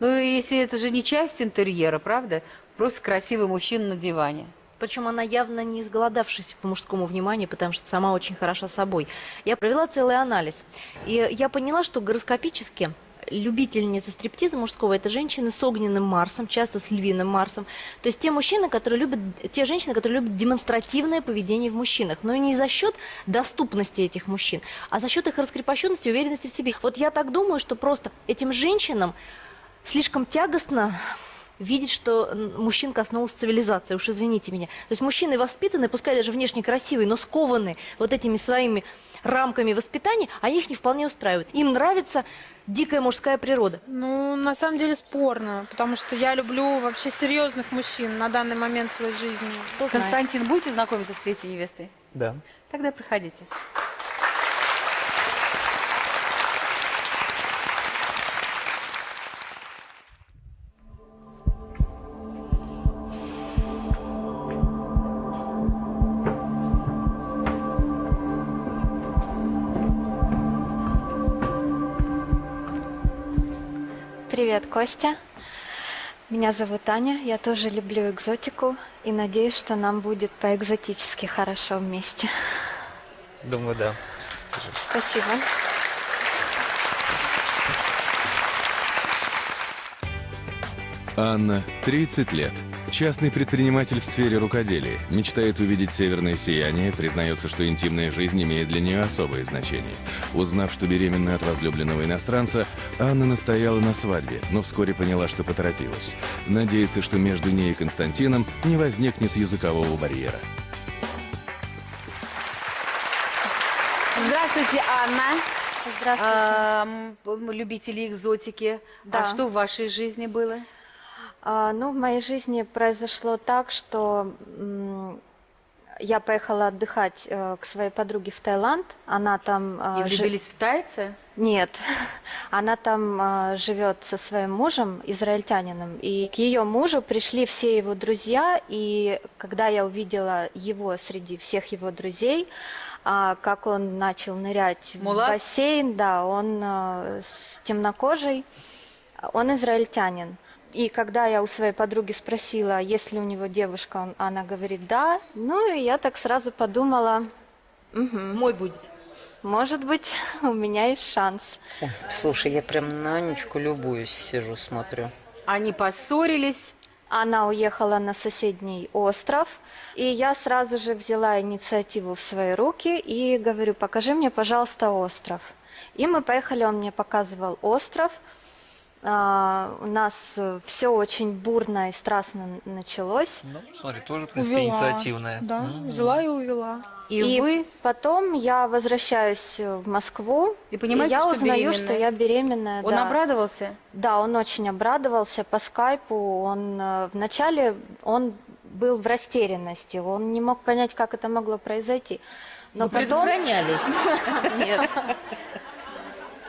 Ну, если это же не часть интерьера, правда? Просто красивый мужчина на диване. Причем она явно не изголодавшаяся по мужскому вниманию, потому что сама очень хороша собой. Я провела целый анализ. И я поняла, что гороскопически любительницы стриптиза мужского – это женщины с огненным Марсом, часто с львиным Марсом. То есть те мужчины, которые любят, те женщины, которые любят демонстративное поведение в мужчинах. Но не за счет доступности этих мужчин, а за счет их раскрепощенности и уверенности в себе. Вот я так думаю, что просто этим женщинам слишком тягостно видеть, что мужчин коснулась цивилизация, уж извините меня. То есть мужчины воспитаны, пускай даже внешне красивые, но скованы вот этими своими рамками воспитания, они их не вполне устраивают. Им нравится дикая мужская природа. Ну, на самом деле спорно, потому что я люблю вообще серьезных мужчин на данный момент в своей жизни. Константин, будете знакомиться с третьей невестой? Да. Тогда проходите. Привет, Костя. Меня зовут Аня, я тоже люблю экзотику и надеюсь, что нам будет по-экзотически хорошо вместе. Думаю, да. Спасибо. Анна, 30 лет. Частный предприниматель в сфере рукоделия. Мечтает увидеть северное сияние, признается, что интимная жизнь имеет для нее особое значение. Узнав, что беременна от возлюбленного иностранца, Анна настояла на свадьбе, но вскоре поняла, что поторопилась. Надеется, что между ней и Константином не возникнет языкового барьера. Здравствуйте, Анна. Здравствуйте. А, любители экзотики. Да. А что в вашей жизни было? А, ну, в моей жизни произошло так, что я поехала отдыхать э, к своей подруге в Таиланд. Она там... э, И жи- влюбились в тайца? Нет, (laughs) она там э, живет со своим мужем, израильтянином, и к ее мужу пришли все его друзья, и когда я увидела его среди всех его друзей, а, как он начал нырять Мулат? в бассейн, да, он э, с темнокожей, он израильтянин. И когда я у своей подруги спросила, есть ли у него девушка, он- она говорит да. Ну и я так сразу подумала, Мой будет. может быть, (laughs) у меня есть шанс. Ой, слушай, я прям на Анечку любуюсь, сижу, смотрю. Они поссорились. Она уехала на соседний остров, и я сразу же взяла инициативу в свои руки и говорю, покажи мне, пожалуйста, остров. И мы поехали, он мне показывал остров. А, у нас все очень бурно и страстно началось. Ну, смотри, тоже, в принципе, Увела. инициативная. Да, М. взяла и увела. И, потом я возвращаюсь в Москву, И понимаете, я что узнаю, беременная? что я беременная. Он да. обрадовался? Да, он очень обрадовался по скайпу. Он э, вначале он был в растерянности, он не мог понять, как это могло произойти. Но Вы потом... предохранялись. (laughs) Нет.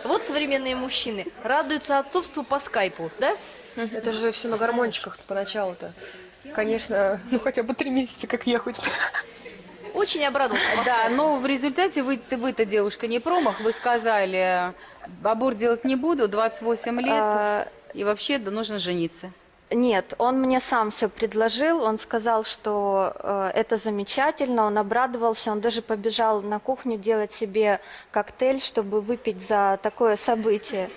Вот современные мужчины радуются отцовству по скайпу, да? Это же все на гормончиках поначалу-то. Конечно, ну хотя бы три месяца, как я хоть. Очень обрадовался. Да, но в результате вы, вы-то, девушка, не промах. Вы сказали, аборт делать не буду, 28 лет, А, и вообще да, нужно жениться. Нет, он мне сам все предложил, он сказал, что э, это замечательно, он обрадовался, он даже побежал на кухню делать себе коктейль, чтобы выпить за такое событие.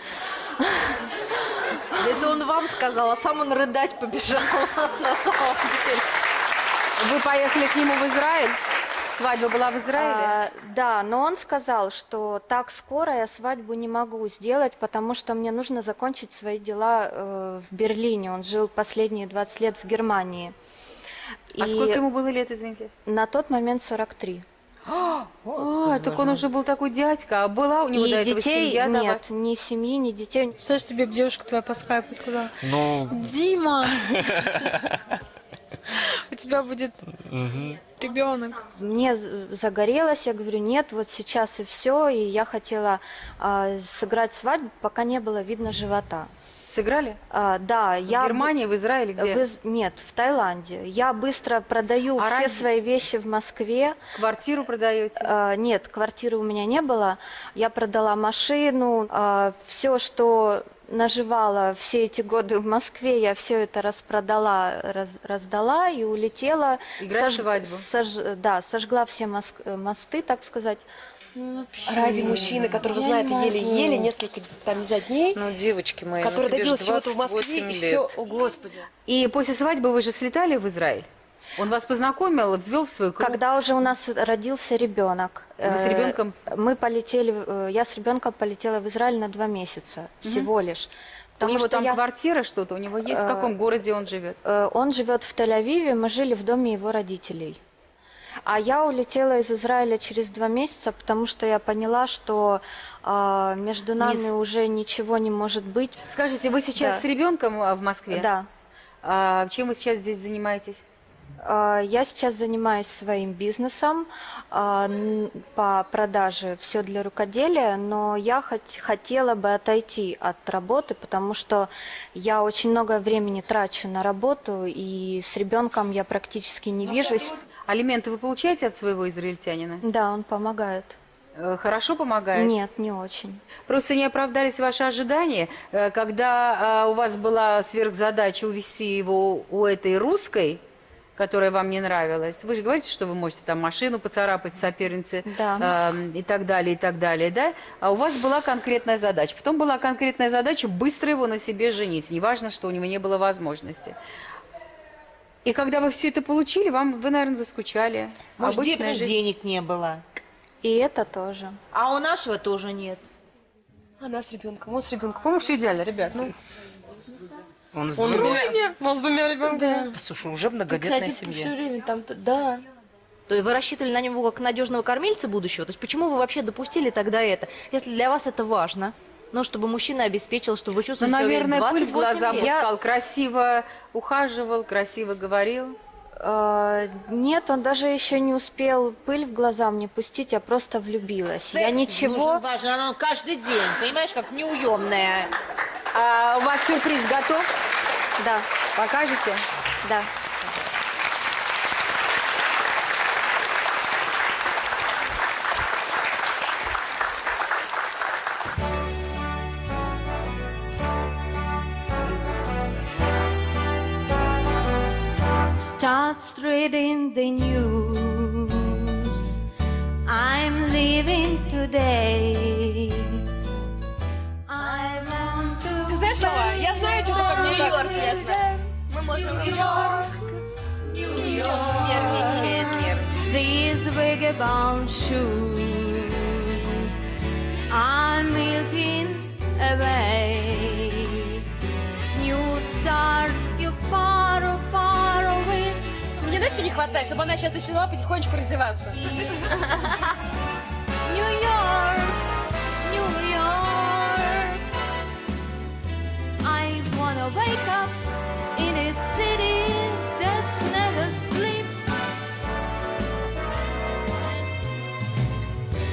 Это он вам сказал, а сам он рыдать побежал (laughs) на самом деле. Вы поехали к нему в Израиль? Свадьба была в Израиле? А, да, но он сказал, что так скоро я свадьбу не могу сделать, потому что мне нужно закончить свои дела э, в Берлине. Он жил последние 20 лет в Германии. А сколько ему было лет, извините? На тот момент 43. А, так он уже был такой дядька, а была у него И до этого детей семья? нет, вас? ни семьи, ни детей. Слышь, тебе девушка твоя по скайпу сказала, Ну, Дима, (laughs) тебя будет ребенок. Мне загорелось, я говорю, нет, вот сейчас и все, и я хотела а, сыграть свадьбу, пока не было видно живота. Сыграли? А, да, В я... Германии, в Израиле, где? в Из- Нет, в Таиланде. Я быстро продаю А все раньше- свои вещи в Москве. Квартиру продаете? А, нет, квартиры у меня не было. Я продала машину, все, что наживала все эти годы в Москве, я все это распродала, раз- раздала и улетела. Играть в свадьбу. сож- да, сожгла все мос- э, мосты, так сказать. Ради мужчины, которого знает не еле-еле, несколько, там, не знаю, дней, Ну, девочки мои, ну, который ж добился чего-то в Москве, 28 и лет. все, о господи. И после свадьбы вы же слетали в Израиль? Он вас познакомил, ввел в свой круг? Когда уже у нас родился ребенок. Вы с э, ребенком? Мы полетели, э, я с ребенком полетела в Израиль на два месяца всего лишь. У Потому него что там я- квартира что-то, у него есть? В Э, каком городе он живет? Э, Он живет в Тель-Авиве, мы жили в доме его родителей. А я улетела из Израиля через два месяца, потому что я поняла, что а, между нами уже ничего не может быть. Скажите, вы сейчас Да. с ребенком а, в Москве? Да. А чем вы сейчас здесь занимаетесь? А, Я сейчас занимаюсь своим бизнесом по продаже все для рукоделия, но я хот- хотела бы отойти от работы, потому что я очень много времени трачу на работу, и с ребенком я практически не вижусь. Алименты вы получаете от своего израильтянина? Да, он помогает. Э, Хорошо помогает? Нет, не очень. Просто не оправдались ваши ожидания, э, когда а, у вас была сверхзадача увести его у этой русской, которая вам не нравилась. Вы же говорите, что вы можете там машину поцарапать сопернице Да. э, и так далее, и так далее, да? А у вас была конкретная задача. Потом была конкретная задача быстро его на себе женить. Неважно, что у него не было возможности. И когда вы все это получили, вам, вы, наверное, заскучали. Может, Обычная может, жизнь. денег не было. И это тоже. А у нашего тоже нет. Она с ребенком, он с ребенком. По-моему, все идеально, ребят. Ну, Он с он с двумя. двумя, он с двумя ребенками. Слушай, уже многодетная Кстати, семья. все время там, да. То есть вы рассчитывали на него как надежного кормильца будущего? То есть почему вы вообще допустили тогда это? Если для вас это важно, ну, чтобы мужчина обеспечил, чтобы вы Ну, чувствовали себя уверенно. наверное, пыль в 28 глаза лет. пускал, красиво ухаживал, красиво говорил. Э, Нет, он даже еще не успел пыль в глаза мне пустить, я просто влюбилась. я Секс ничего. нужен, важен, оно каждый день, понимаешь, как неуемная. А у вас сюрприз готов? Да, Покажете? да. Starts reading the news. I'm leaving today. I want to Ты знаешь слова? Я знаю, что такое Нью-Йорк, я знаю. Мы можем... Нервничает, нервничает. These vagabond shoes are melting away. New start, you far, far away. Мне что не хватает? Чтобы она сейчас начала потихонечку раздеваться. Never sleeps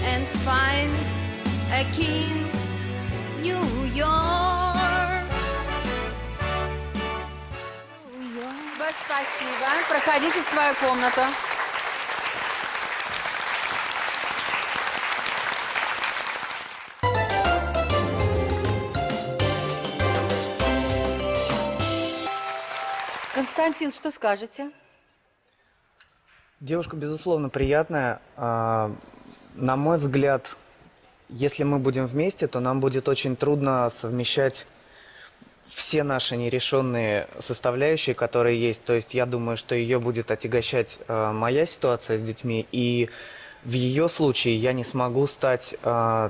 and find a king, New York. Спасибо. Проходите в свою комнату. Константин, что скажете? Девушка, безусловно, приятная. А, На мой взгляд, если мы будем вместе, то нам будет очень трудно совмещать все наши нерешенные составляющие, которые есть. То есть я думаю, что ее будет отягощать э, моя ситуация с детьми, и в ее случае я не смогу стать э,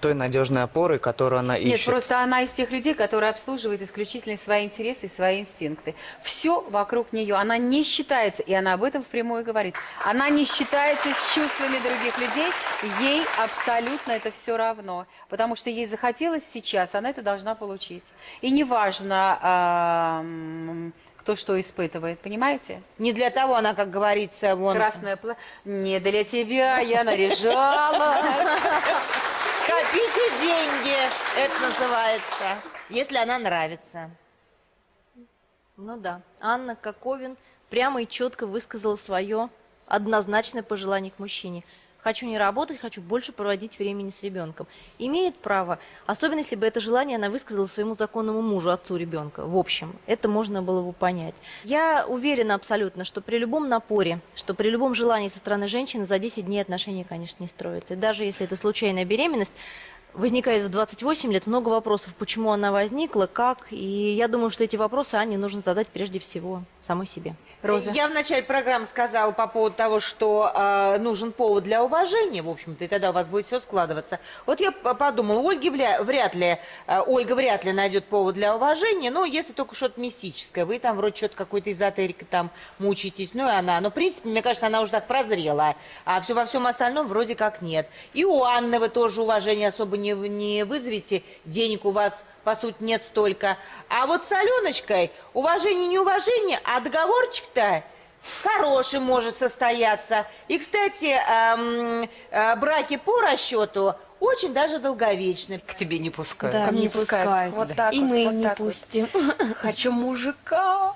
той надежной опорой, которую она Нет, ищет. просто она из тех людей, которые обслуживают исключительно свои интересы и свои инстинкты. Все вокруг нее. Она не считается, и она об этом впрямую говорит, она не считается с чувствами других людей, ей абсолютно это все равно. Потому что ей захотелось сейчас, она это должна получить. И неважно, а, м, кто что испытывает, понимаете? Не для того она, как говорится, вон... Красное платье. Не для тебя я наряжала. Деньги, это называется, если она нравится. Ну да, Анна Коковин прямо и четко высказала свое однозначное пожелание к мужчине. Хочу не работать, хочу больше проводить времени с ребенком. Имеет право, особенно если бы это желание она высказала своему законному мужу, отцу ребенка. В общем, это можно было бы понять. Я уверена абсолютно, что при любом напоре, что при любом желании со стороны женщины за 10 дней отношения, конечно, не строятся. И даже если это случайная беременность, Возникает в 28 лет много вопросов, почему она возникла, как. И я думаю, что эти вопросы Анне нужно задать прежде всего самой себе. Роза. Я в начале программы сказала по поводу того, что э, нужен повод для уважения, в общем-то, и тогда у вас будет все складываться. Вот я подумала, у Ольги вля- вряд ли, э, Ольга вряд ли найдет повод для уважения, но если только что-то мистическое, вы там вроде что-то какой-то эзотерикой там мучаетесь, ну и она. Но, в принципе, мне кажется, она уже так прозрела, а все во всем остальном вроде как нет. И у Анны вы тоже уважения особо не, не вызовете, денег у вас по сути, нет столько. А вот с Аленочкой уважение, не уважение, а договорчик-то хороший может состояться. И, кстати, эм, э, браки по расчету очень даже долговечны. К тебе не пускают. Ко мне не пускают. Вот так И вот, мы вот не так вот. пустим. (laughs) Хочу мужика.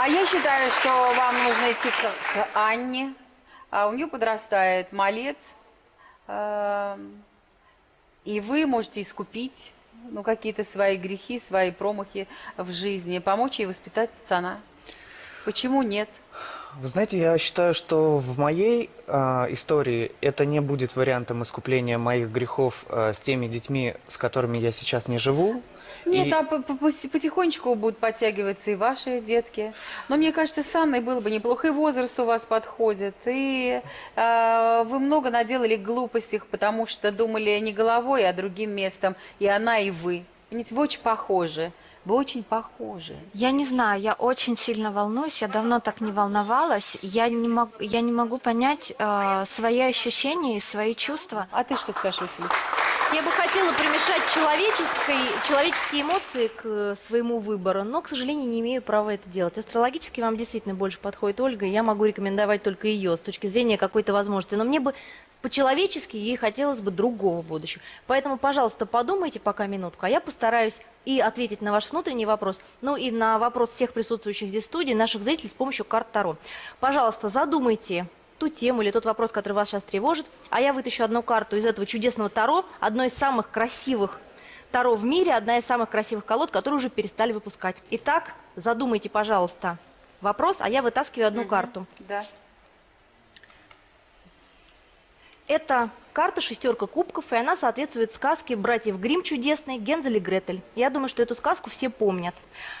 А я считаю, что вам нужно идти к, к Анне. А у нее подрастает малец. И вы можете искупить ну, какие-то свои грехи, свои промахи в жизни, помочь ей воспитать пацана. Почему нет? Вы знаете, я считаю, что в моей э, истории это не будет вариантом искупления моих грехов э, с теми детьми, с которыми я сейчас не живу. Нет, И- а по- по- по- потихонечку будут подтягиваться и ваши детки. Но мне кажется, с Анной было бы неплохо. И возраст у вас подходит. И э, вы много наделали глупостей, потому что думали не головой, а другим местом. И она, и вы. Понимаете, вы очень похожи. Вы очень похожи. Я не знаю, я очень сильно волнуюсь, я давно так не волновалась. Я не, мог, я не могу понять э, свои ощущения и свои чувства. А ты что скажешь, Василиса? Я бы хотела примешать человеческой, человеческие эмоции к э, своему выбору, но, к сожалению, не имею права это делать. Астрологически вам действительно больше подходит Ольга, и я могу рекомендовать только ее с точки зрения какой-то возможности. Но мне бы по-человечески ей хотелось бы другого будущего. Поэтому, пожалуйста, подумайте пока минутку, а я постараюсь и ответить на ваш внутренний вопрос, ну и на вопрос всех присутствующих здесь в студии, наших зрителей с помощью карт Таро. Пожалуйста, задумайте ту тему или тот вопрос, который вас сейчас тревожит, а я вытащу одну карту из этого чудесного Таро, одно из самых красивых Таро в мире, одна из самых красивых колод, которые уже перестали выпускать. Итак, задумайте, пожалуйста, вопрос, а я вытаскиваю одну карту. Да. Это карта шестерка кубков, и она соответствует сказке братьев Грим чудесной Гензель и Гретель. Я думаю, что эту сказку все помнят.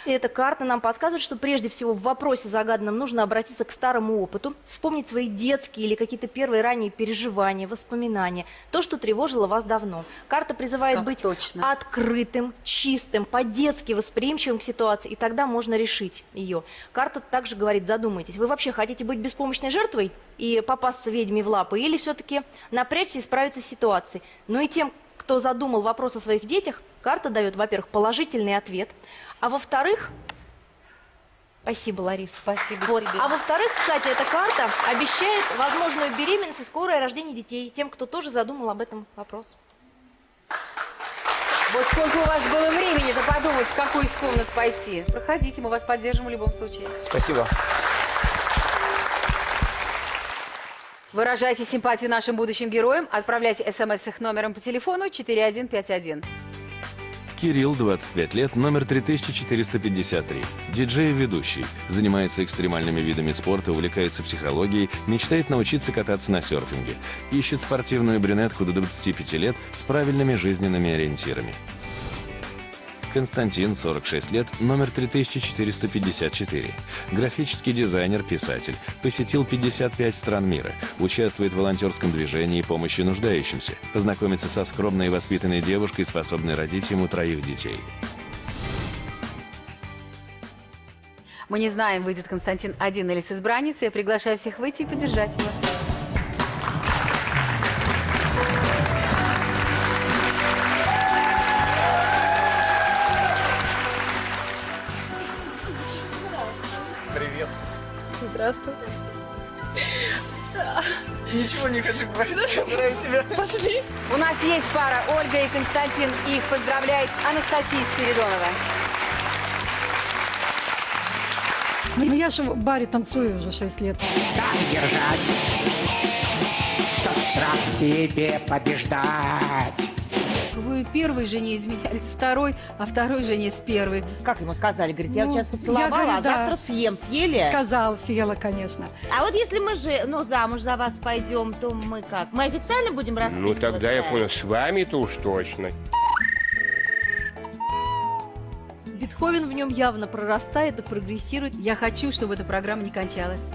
И эта карта нам подсказывает, что прежде всего в вопросе загаданном нужно обратиться к старому опыту, вспомнить свои детские или какие-то первые ранние переживания, воспоминания, то, что тревожило вас давно. Карта призывает Как быть точно. открытым, чистым, по-детски восприимчивым к ситуации, и тогда можно решить ее. Карта также говорит, задумайтесь, вы вообще хотите быть беспомощной жертвой и попасться ведьме в лапы, или все-таки напрячься и справиться с ситуацией? Ну и тем, кто задумал вопрос о своих детях, карта дает, во-первых, положительный ответ, а во-вторых, Спасибо, Ларис. Спасибо Вот. тебе. А во-вторых, кстати, эта карта обещает возможную беременность и скорое рождение детей тем, кто тоже задумал об этом вопрос. Вот сколько у вас было времени-то подумать, в какую из комнат пойти. Проходите, мы вас поддержим в любом случае. Спасибо. Выражайте симпатию нашим будущим героям. Отправляйте смс с их номером по телефону 4151. Кирилл, 25 лет, номер 3453. Диджей и ведущий. Занимается экстремальными видами спорта, увлекается психологией, мечтает научиться кататься на серфинге. Ищет спортивную брюнетку до 25 лет с правильными жизненными ориентирами. Константин, 46 лет, номер 3454. Графический дизайнер, писатель. Посетил 55 стран мира. Участвует в волонтерском движении помощи нуждающимся. Познакомится со скромной и воспитанной девушкой, способной родить ему троих детей. Мы не знаем, выйдет Константин один или с избранницей. Я приглашаю всех выйти и поддержать его. Я обожаю тебя. Пошли. У нас есть пара Ольга и Константин. Их поздравляет Анастасия Спиридонова. Ну, я же в баре танцую уже 6 лет. Как держать, чтоб страх себе побеждать? Вы первой жене изменялись с второй, а второй жене с первой. Как ему сказали? Говорит, я Ну, вот сейчас поцеловала, я говорю, а да. завтра съем. Съели? Сказал, съела, конечно. А вот если мы же, ну, замуж за вас пойдем, то мы как? Мы официально будем Ну, расписываться? тогда я понял, с вами-то уж точно. Бетховен в нем явно прорастает и прогрессирует. Я хочу, чтобы эта программа не кончалась.